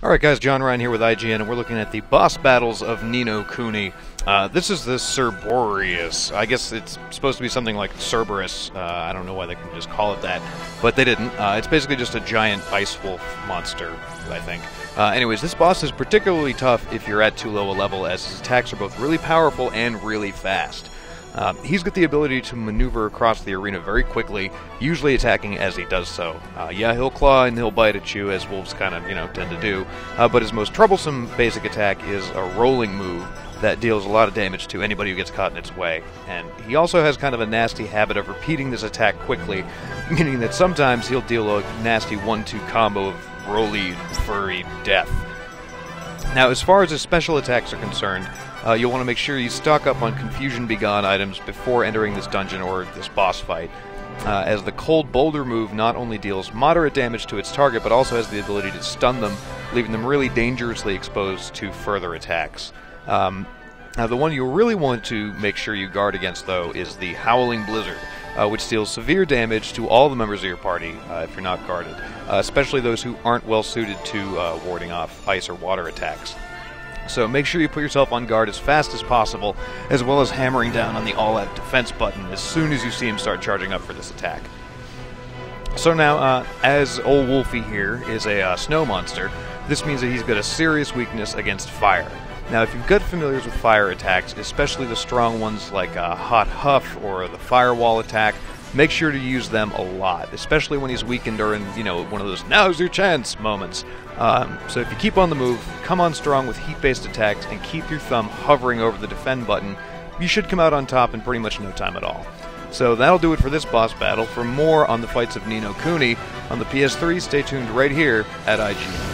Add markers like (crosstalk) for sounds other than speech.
Alright guys, John Ryan here with IGN, and we're looking at the boss battles of Ni no Kuni. Uh, this is the Cerboreas. I guess it's supposed to be something like Cerberus. Uh, I don't know why they can just call it that, but they didn't. Uh, it's basically just a giant ice wolf monster, I think. Uh, anyways, this boss is particularly tough if you're at too low a level, as his attacks are both really powerful and really fast. Uh, he's got the ability to maneuver across the arena very quickly, usually attacking as he does so. Uh, yeah, he'll claw and he'll bite at you, as wolves kind of, you know, tend to do, uh, but his most troublesome basic attack is a rolling move that deals a lot of damage to anybody who gets caught in its way. And he also has kind of a nasty habit of repeating this attack quickly, (laughs) meaning that sometimes he'll deal a nasty 1-2 combo of roly, furry death. Now, as far as his special attacks are concerned, uh, you'll want to make sure you stock up on Confusion Begone items before entering this dungeon or this boss fight, uh, as the Cold Boulder move not only deals moderate damage to its target, but also has the ability to stun them, leaving them really dangerously exposed to further attacks. Um, now, the one you really want to make sure you guard against, though, is the Howling Blizzard, uh, which deals severe damage to all the members of your party uh, if you're not guarded, uh, especially those who aren't well suited to uh, warding off ice or water attacks. So make sure you put yourself on guard as fast as possible, as well as hammering down on the all out defense button as soon as you see him start charging up for this attack. So now, uh, as old Wolfie here is a uh, snow monster, this means that he's got a serious weakness against fire. Now, if you've got familiars with fire attacks, especially the strong ones like uh, Hot Huff or the Firewall attack, make sure to use them a lot, especially when he's weakened or in, you know, one of those now's your chance moments. Um, so if you keep on the move, come on strong with heat-based attacks, and keep your thumb hovering over the defend button, you should come out on top in pretty much no time at all. So that'll do it for this boss battle. For more on the fights of Ni no Kuni on the PS3, stay tuned right here at IGN.